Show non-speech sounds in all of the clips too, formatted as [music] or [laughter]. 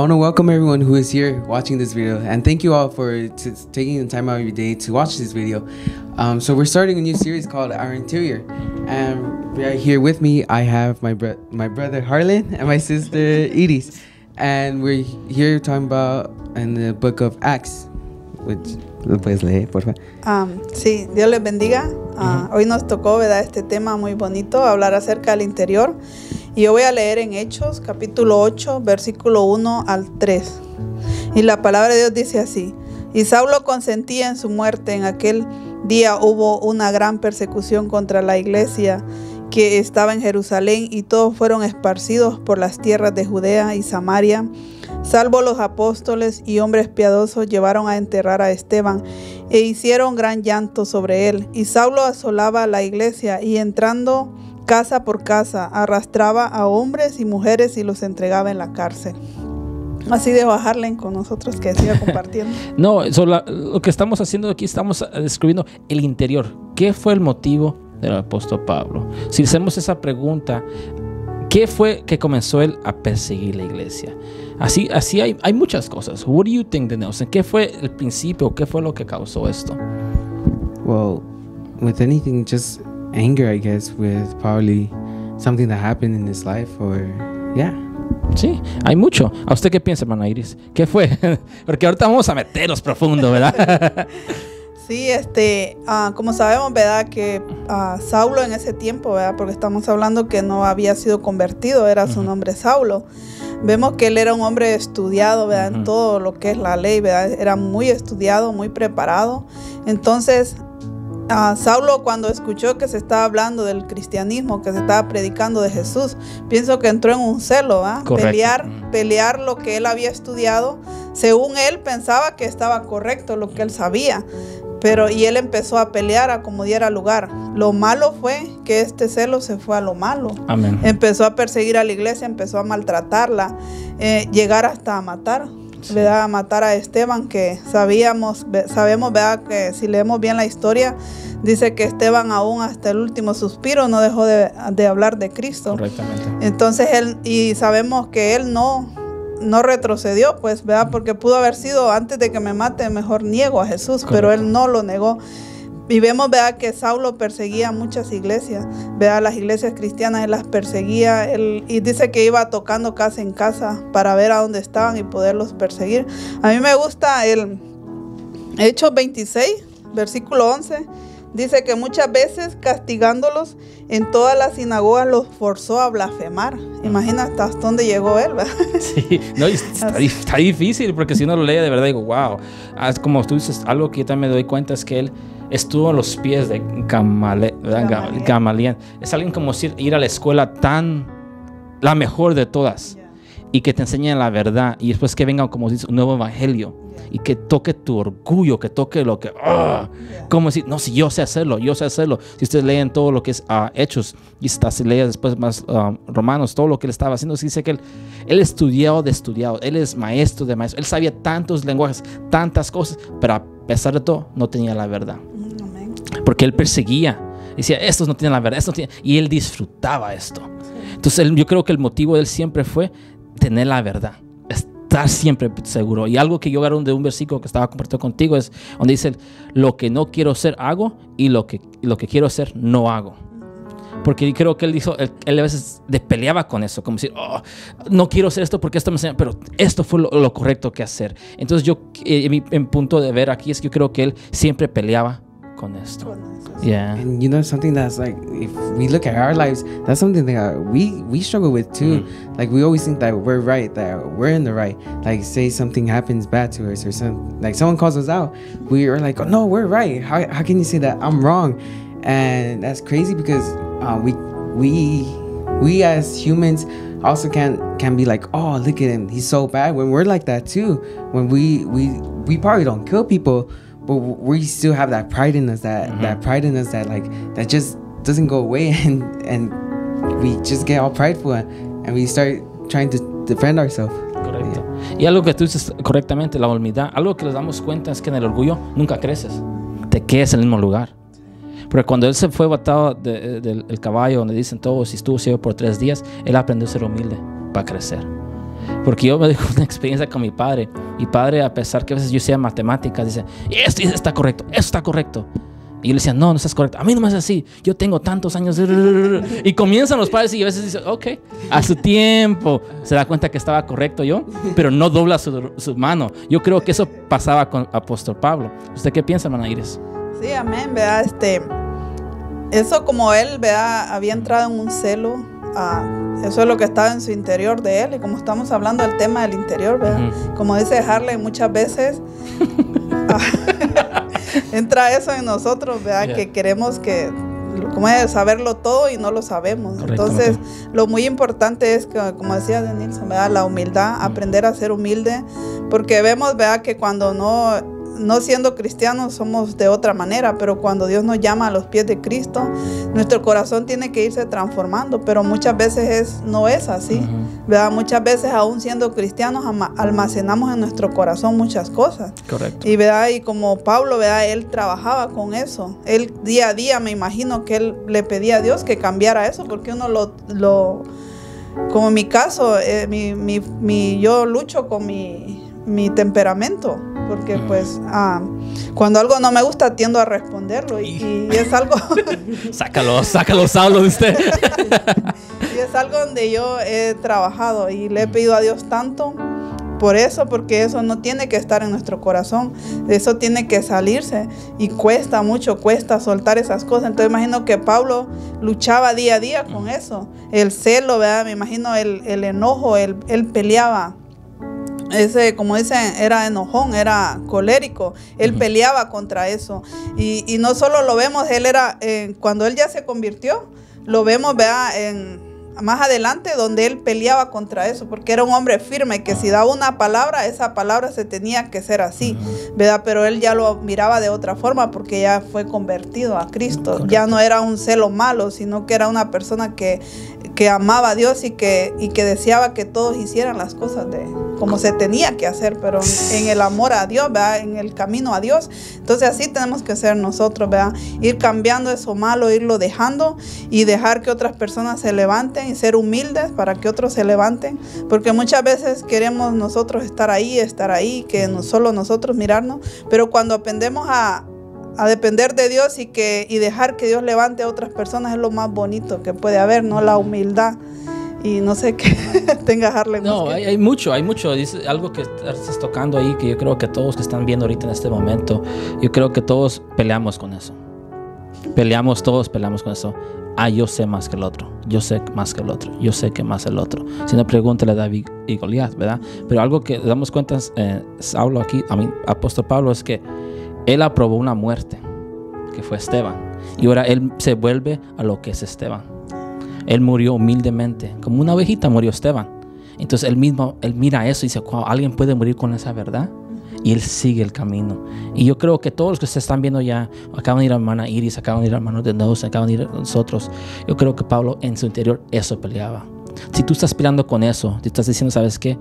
I want to welcome everyone who is here watching this video, and thank you all for taking the time out of your day to watch this video. Um, so we're starting a new series called Our Interior, and right here with me I have my bro- my brother Harlan and my sister Edis, and we're here talking about in the book of Acts, which lo puedes leer, por favor. Um, sí, Dios les bendiga. Ah, Hoy nos tocó, ¿verdad? Este tema muy bonito, hablar acerca del interior. Y yo voy a leer en Hechos, capítulo 8, versículo 1 al 3. Y la palabra de Dios dice así. Y Saulo consentía en su muerte. En aquel día hubo una gran persecución contra la iglesia que estaba en Jerusalén y todos fueron esparcidos por las tierras de Judea y Samaria. Salvo los apóstoles y hombres piadosos llevaron a enterrar a Esteban e hicieron gran llanto sobre él. Y Saulo asolaba la iglesia y entrando casa por casa arrastraba a hombres y mujeres y los entregaba en la cárcel. Así de bajarle con nosotros que siga compartiendo. [laughs] No, so la- lo que estamos haciendo aquí, estamos describiendo el interior. ¿Qué fue el motivo del apóstol Pablo? Si hacemos esa pregunta, ¿qué fue que comenzó él a perseguir la iglesia? Así, así hay, hay muchas cosas. What do you think, Nelson? ¿Qué fue el principio? ¿Qué fue lo que causó esto? Well, with anything, just anger, I guess, with probably something that happened in his life, or yeah. Sí, hay mucho. ¿A usted qué piensa, hermana Iris? ¿Qué fue? [laughs] Porque ahorita vamos a meternos profundo, ¿verdad? [laughs] Sí, este, ah, como sabemos, ¿verdad? Que ah, Saulo en ese tiempo, ¿verdad? Porque estamos hablando que no había sido convertido, era su nombre Saulo. Vemos que él era un hombre estudiado, ¿verdad? En todo lo que es la ley, ¿verdad? Era muy estudiado, muy preparado. Entonces, ah, Saulo cuando escuchó que se estaba hablando del cristianismo, que se estaba predicando de Jesús, pienso que entró en un celo, ¿ah? Pelear, pelear lo que él había estudiado. Según él pensaba que estaba correcto lo que él sabía. Pero y él empezó a pelear a como diera lugar. Lo malo fue que este celo se fue a lo malo. Amén. Empezó a perseguir a la iglesia, empezó a maltratarla, eh, llegar hasta a matar, Sí. ¿verdad? A matar a Esteban, que sabíamos, sabemos, ¿verdad? Que si leemos bien la historia, dice que Esteban aún hasta el último suspiro no dejó de, de hablar de Cristo. Correctamente. Entonces él, y sabemos que él no, no retrocedió, pues, ¿verdad? Porque pudo haber sido antes de que me mate, mejor niego a Jesús, pero él no lo negó. Y vemos, ¿verdad? Que Saulo perseguía muchas iglesias, ¿verdad? Las iglesias cristianas, él las perseguía, él, y dice que iba tocando casa en casa para ver a dónde estaban y poderlos perseguir. A mí me gusta el Hechos 26, versículo 11. Dice que muchas veces castigándolos en todas las sinagogas los forzó a blasfemar. Imagina hasta dónde llegó él, ¿verdad? [laughs] Sí, no, está, está difícil porque si uno lo lee de verdad digo, wow. Ah, es como tú dices, algo que yo también me doy cuenta es que él estuvo a los pies de Gamale- Gamaliel. Gamaliel. Es alguien como si ir a la escuela tan, la mejor de todas y que te enseñen la verdad y después que venga como dice un nuevo evangelio y que toque tu orgullo, que toque lo que, ah, como decir, no, si yo sé hacerlo, yo sé hacerlo. Si ustedes leen todo lo que es ah, Hechos y si lees después más ah, Romanos, todo lo que él estaba haciendo, se dice que él, él estudió de estudiado, él es maestro de maestro, él sabía tantos lenguajes, tantas cosas, pero a pesar de todo no tenía la verdad. Porque él perseguía. Decía, estos no tienen la verdad, estos no tienen-". y él disfrutaba esto. Entonces él- yo creo que el motivo de él siempre fue tener la verdad, estar siempre seguro. Y algo que yo agarré de un versículo que estaba compartiendo contigo es donde dice, lo que no quiero ser hago y lo que, lo que quiero ser no hago. Porque yo creo que él dijo, él, él a veces peleaba con eso, como decir, "Oh, no quiero hacer esto porque esto me enseña, pero esto fue lo, lo correcto que hacer. Entonces yo, eh, mi en punto de ver aquí es que yo creo que él siempre peleaba con esto. Bueno, eso sí. Yeah. And you know something that's like if we look at our lives, that's something that we we struggle with too. Like we always think that we're right, that we're in the right. Like say something happens bad to us or some like someone calls us out, we are like, oh no, we're right. How how can you say that I'm wrong? And that's crazy because uh, we we we as humans also can can be like, oh look at him, he's so bad. When we're like that too, when we we we probably don't kill people, but we still have that pride in us that that pride in us that like that just doesn't go away [laughs] and and we just get all prideful and, we start trying to defend ourselves Correcto. Y algo que tú dices correctamente, la humildad, algo que nos damos cuenta es que en el orgullo nunca creces, te quedas en el mismo lugar. Porque cuando él se fue batado de- del el caballo, donde dicen todos, si estuvo ciego por tres días, él aprendió a ser humilde para crecer. Porque yo me dejo [laughs] una experiencia con mi padre. Mi padre, a pesar que a veces yo sea matemáticas, dice, esto está correcto, esto está correcto. Y yo le decía, no, no estás correcto. A mí no me hace así. Yo tengo tantos años. [laughs] Y comienzan los padres y a veces dicen, ok, a su tiempo. Se da cuenta que estaba correcto yo, pero no dobla su, su mano. Yo creo que eso pasaba con apóstol Pablo. ¿Usted qué piensa, hermana Iris? Sí, amén, vea, este, eso como él, vea, había entrado en un celo, eso es lo que estaba en su interior de él, y como estamos hablando del tema del interior, vea, como dice Harley muchas veces, [laughs] entra eso en nosotros, vea, que queremos que como es saberlo todo y no lo sabemos. Entonces, lo muy importante es que, como decía Denilson, la humildad, aprender a ser humilde, porque vemos, vea, que cuando no no siendo cristianos somos de otra manera, pero cuando Dios nos llama a los pies de Cristo, nuestro corazón tiene que irse transformando, pero muchas veces es, no es así. Muchas veces aún siendo cristianos almacenamos en nuestro corazón muchas cosas. Correcto. Y, ¿verdad? y como Pablo, ¿verdad? él trabajaba con eso. Él día a día me imagino que él le pedía a Dios que cambiara eso, porque uno lo... lo como en mi caso, eh, mi, mi, yo lucho con mi, mi temperamento porque pues ah, cuando algo no me gusta tiendo a responderlo y, es algo... [laughs] sácalo, sácalo, sácalo de usted. [laughs] y es algo donde yo he trabajado y le he pedido a Dios tanto por eso, porque eso no tiene que estar en nuestro corazón, eso tiene que salirse y cuesta mucho, cuesta soltar esas cosas. Entonces imagino que Pablo luchaba día a día con eso, el celo, ¿verdad? Me imagino el, enojo, él peleaba ese, como dicen, era enojón, era colérico. Él peleaba contra eso. Y, no solo lo vemos, él era, eh, cuando él ya se convirtió, lo vemos, vea, en, más adelante donde él peleaba contra eso, porque era un hombre firme, que si daba una palabra, esa palabra se tenía que ser así, ¿verdad? Pero él ya lo miraba de otra forma porque ya fue convertido a Cristo. Ya no era un celo malo, sino que era una persona que que amaba a Dios y que, y que deseaba que todos hicieran las cosas de como se tenía que hacer, pero en el amor a Dios, en el camino a Dios. Entonces así tenemos que ser nosotros, ¿verdad? ir cambiando eso malo, irlo dejando y dejar que otras personas se levanten y ser humildes para que otros se levanten, porque muchas veces queremos nosotros estar ahí, estar ahí, que no solo nosotros mirarnos, pero cuando aprendemos a, a depender de Dios y, que, y dejar que Dios levante a otras personas es lo más bonito que puede haber, ¿no? La humildad. Y no sé qué [laughs] tenga Harlem. No, hay, hay, mucho, hay mucho. Dice algo que estás tocando ahí que yo creo que todos que están viendo ahorita en este momento, yo creo que todos peleamos con eso. Peleamos, todos peleamos con eso. Ah, yo sé más que el otro. Yo sé más que el otro. Yo sé que más el otro. Si no, pregúntale a David y Goliat, ¿verdad? Pero algo que damos cuenta, eh, aquí, a apóstol Pablo, es que él aprobó una muerte, que fue Esteban. Y ahora él se vuelve a lo que es Esteban. Él murió humildemente, como una ovejita murió Esteban. Entonces él mismo, él mira eso y dice, ¿alguien puede morir con esa verdad? Y él sigue el camino. Y yo creo que todos los que se están viendo ya, acaban de ir a hermana Iris, acaban de ir a hermano de Nos, acaban de ir a nosotros. Yo creo que Pablo en su interior eso peleaba. Si tú estás peleando con eso, te estás diciendo, ¿sabes qué?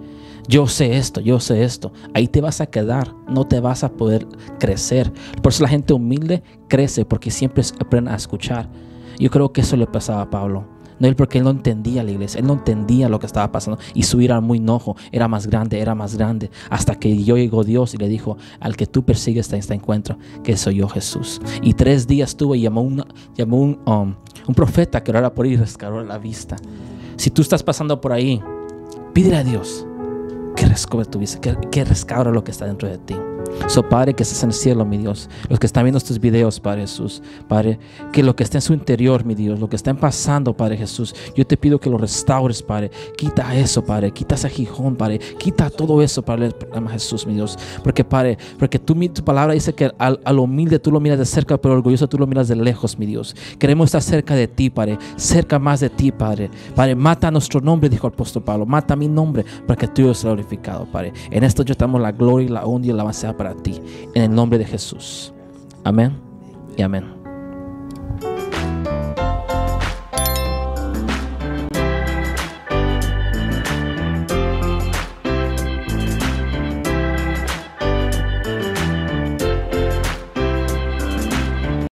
Yo sé esto, yo sé esto. Ahí te vas a quedar, no te vas a poder crecer. Por eso la gente humilde crece, porque siempre aprende a escuchar. Yo creo que eso le pasaba a Pablo. No él porque él no entendía la iglesia, él no entendía lo que estaba pasando y su ira muy enojo, era más grande, era más grande, hasta que yo llegó Dios y le dijo, al que tú persigues en este encuentro, que soy yo Jesús. Y tres días tuvo y llamó, llamó un, um, un profeta que orara por él y rescató la vista. Si tú estás pasando por ahí, pídele a Dios que rescobre tu vida, que, que lo que está dentro de ti. So, Padre, que estés en el cielo, mi Dios. Los que están viendo estos videos, Padre Jesús. Padre, que lo que está en su interior, mi Dios, lo que están pasando, Padre Jesús, yo te pido que lo restaures, Padre. Quita eso, Padre. Quita ese gijón, Padre. Quita todo eso, Padre Jesús, mi Dios. Porque, Padre, porque tú, tu palabra dice que al, al, humilde tú lo miras de cerca, pero orgulloso tú lo miras de lejos, mi Dios. Queremos estar cerca de ti, Padre. Cerca más de ti, Padre. Padre, mata nuestro nombre, dijo el apóstol Pablo. Mata mi nombre para que tú seas glorificado, Padre. En esto yo te damos la gloria la honra y la alabanza para ti. En el nombre de Jesús. Amén y amén.